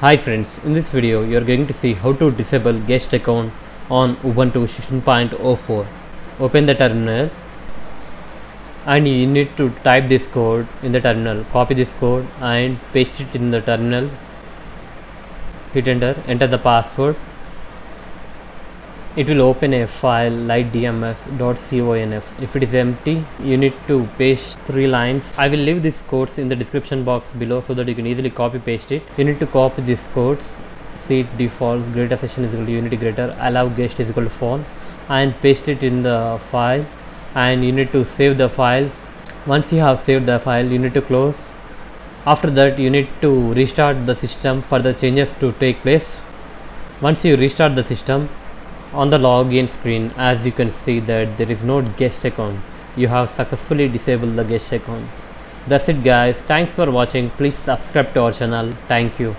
Hi friends, in this video you are going to see how to disable guest account on Ubuntu 16.04. Open the terminal and you need to type this code in the terminal. Copy this code and paste it in the terminal. Hit enter, enter the password. It will open a file lightdm.conf. If it is empty, you need to paste three lines. I will leave these codes in the description box below so that you can easily copy paste it. You need to copy these codes. Seat defaults greeter session is equal to unity greeter allow guest is equal to phone and paste it in the file and you need to save the file. Once you have saved the file, you need to close. After that, you need to restart the system for the changes to take place. Once you restart the system, on the login screen as you can see that there is no guest account. You have successfully disabled the guest account. That's it guys. Thanks for watching. Please subscribe to our channel. Thank you